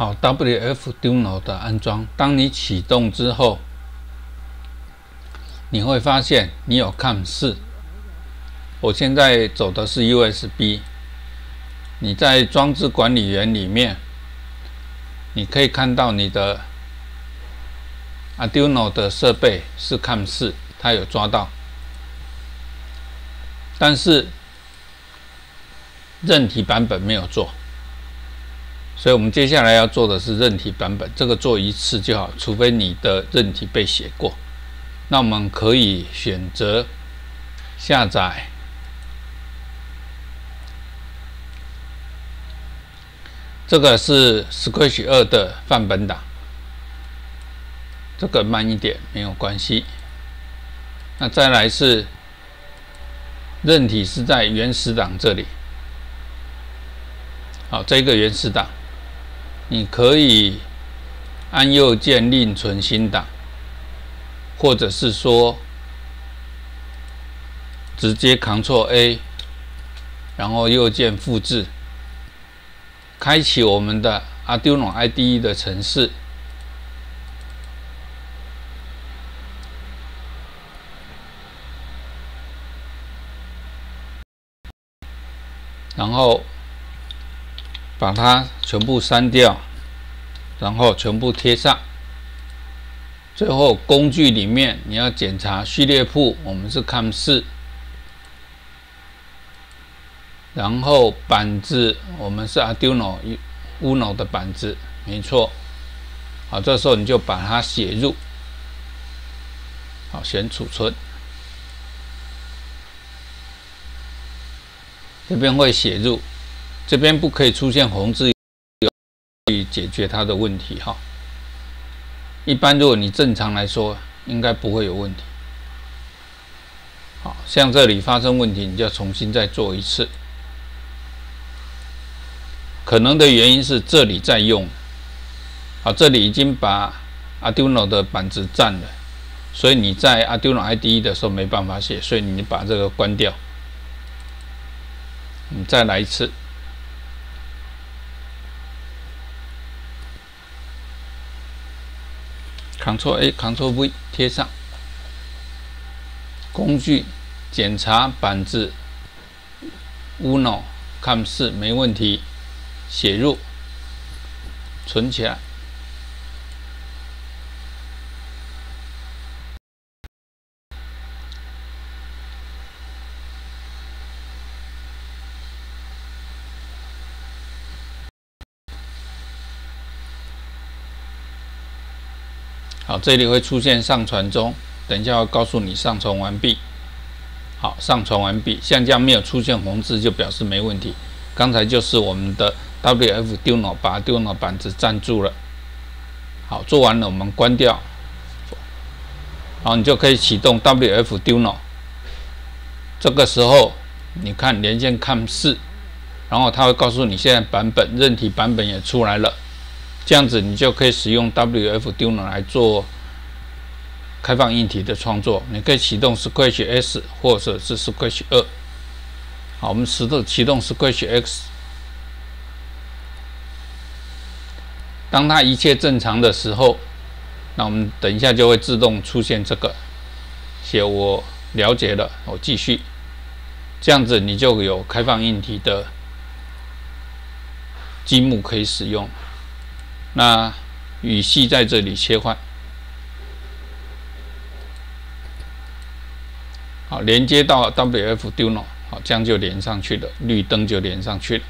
好，WFDuno 的安装，当你启动之后，你会发现你有 CAM 四。我现在走的是 USB。你在装置管理员里面，你可以看到你的 Arduino 的设备是 CAM 四，它有抓到，但是任体版本没有做。所以我们接下来要做的是韧体版本，这个做一次就好，除非你的韧体被写过。那我们可以选择下载，这个是 Scratch 二的范本档，这个慢一点没有关系。那再来是韧体是在原始档这里，好，这个原始档。你可以按右键另存新档，或者是说直接 Ctrl A，然后右键复制，开启我们的 Arduino IDE 的程式，然后。把它全部删掉，然后全部贴上。最后工具里面你要检查序列铺，我们是 CAM 四。然后板子我们是 Arduino Uno 的板子，没错。好，这时候你就把它写入。好，选储存。这边会写入。这边不可以出现红字，以解决它的问题哈。一般如果你正常来说，应该不会有问题。好像这里发生问题，你就要重新再做一次。可能的原因是这里在用，好，这里已经把 Arduino 的板子占了，所以你在 Arduino IDE 的时候没办法写，所以你把这个关掉，你再来一次。Ctrl A Ctrl V 贴上工具检查板子 Uno 看是没问题，写入存起来。好，这里会出现上传中，等一下要告诉你上传完毕。好，上传完毕，像这样没有出现红字就表示没问题。刚才就是我们的 WFDuino 把 Duino 板子占住了。好，做完了我们关掉，好，你就可以启动 WFDuino。这个时候你看连线看四，然后它会告诉你现在版本任体版本也出来了。这样子，你就可以使用 WFDuno 来做开放硬体的创作。你可以启动 Scratch S 或者是 Scratch 二。好，我们石头启动 Scratch X。当它一切正常的时候，那我们等一下就会自动出现这个，写我了解了，我继续。这样子，你就有开放硬体的积木可以使用。那语系在这里切换，好，连接到 WFDuino，好，这样就连上去了，绿灯就连上去了。